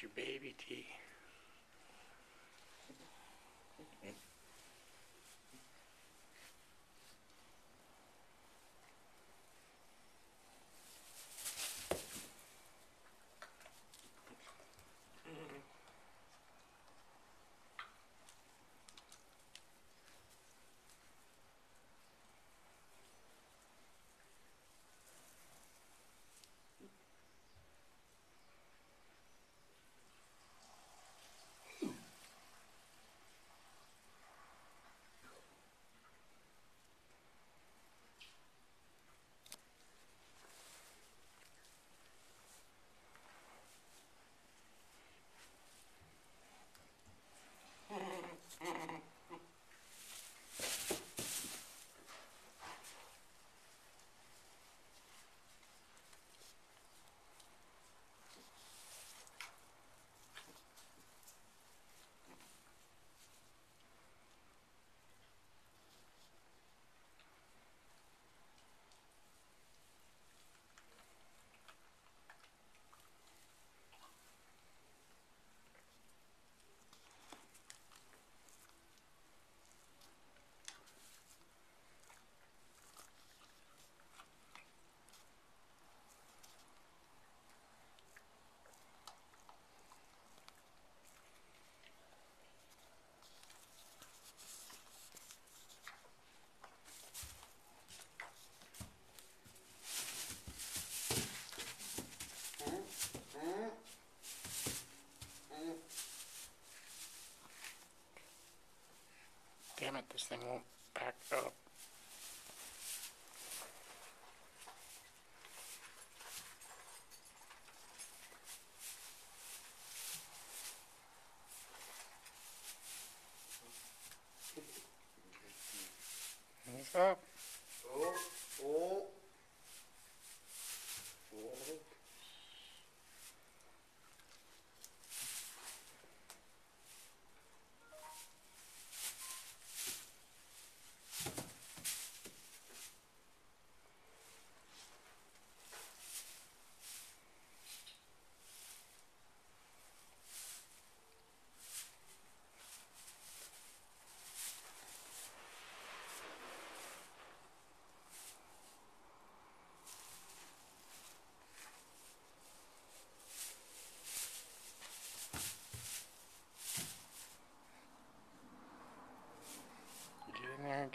Your baby tea. Damn it, this thing won't back up. Up? Oh. Oh.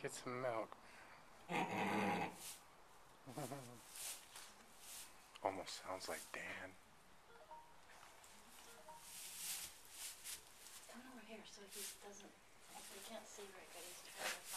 Get some milk. Almost sounds like Dan. Come over here so he doesn't, he can't see right, but he's find